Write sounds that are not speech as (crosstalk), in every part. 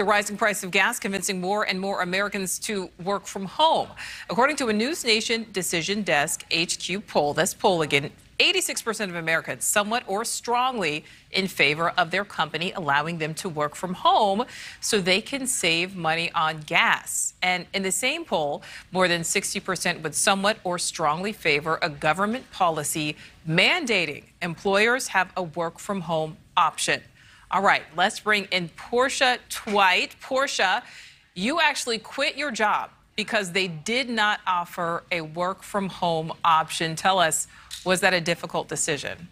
The rising price of gas convincing more and more Americans to work from home. According to a News Nation Decision Desk HQ poll, this poll again, 86% of Americans somewhat or strongly in favor of their company allowing them to work from home so they can save money on gas. And in the same poll, more than 60% would somewhat or strongly favor a government policy mandating employers have a work from home option. All right, let's bring in Portia Twite. Portia, you actually quit your job because they did not offer a work from home option. Tell us, was that a difficult decision?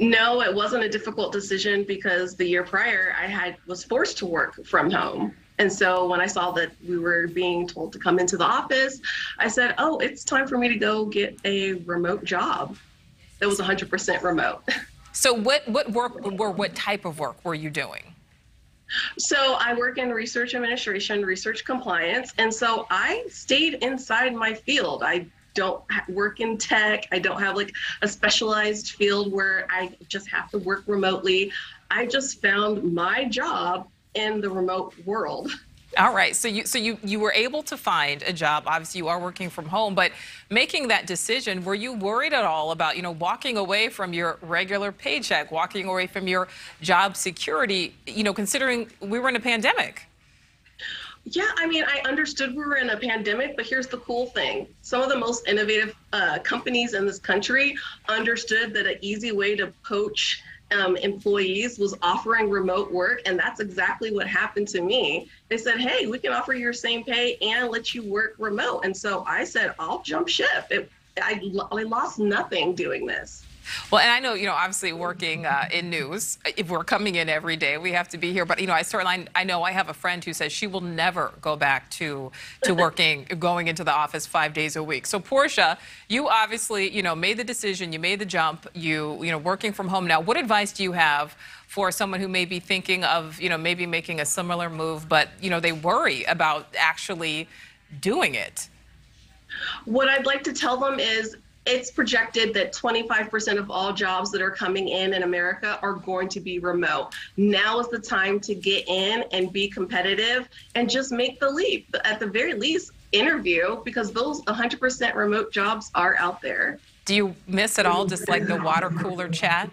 No, it wasn't a difficult decision because the year prior I had was forced to work from home. And so when I saw that we were being told to come into the office, I said, "Oh, it's time for me to go get a remote job." That was 100% remote. (laughs) So what what work or what type of work were you doing? So I work in research administration, research compliance, and so I stayed inside my field. I don't work in tech. I don't have like a specialized field where I just have to work remotely. I just found my job in the remote world. (laughs) All right. So you so you you were able to find a job. Obviously, you are working from home, but making that decision, were you worried at all about you know walking away from your regular paycheck, walking away from your job security? You know, considering we were in a pandemic. Yeah, I mean, I understood we were in a pandemic, but here's the cool thing. Some of the most innovative uh, companies in this country understood that an easy way to poach um, employees was offering remote work, and that's exactly what happened to me. They said, "Hey, we can offer your same pay and let you work remote." And so I said, "I'll jump ship." It, I, I lost nothing doing this. Well, and I know, you know, obviously working uh, in news, if we're coming in every day, we have to be here. But, you know, I certainly, I know I have a friend who says she will never go back to, to (laughs) working, going into the office five days a week. So, Portia, you obviously, you know, made the decision, you made the jump, you, you know, working from home now. What advice do you have for someone who may be thinking of, you know, maybe making a similar move, but, you know, they worry about actually doing it? What I'd like to tell them is it's projected that 25% of all jobs that are coming in in America are going to be remote. Now is the time to get in and be competitive and just make the leap. At the very least, interview because those 100% remote jobs are out there. Do you miss at all just like the water cooler chat?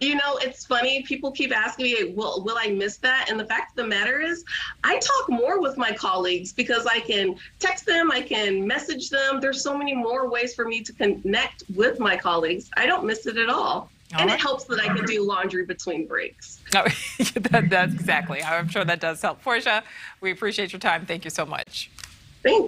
You know, it's funny. People keep asking me, will, will I miss that? And the fact of the matter is, I talk more with my colleagues because I can text them, I can message them. There's so many more ways for me to connect with my colleagues. I don't miss it at all. all and right. it helps that I can do laundry between breaks. (laughs) Oh, (laughs) that, that's exactly. I'm sure that does help. Portia, we appreciate your time. Thank you so much. Thanks.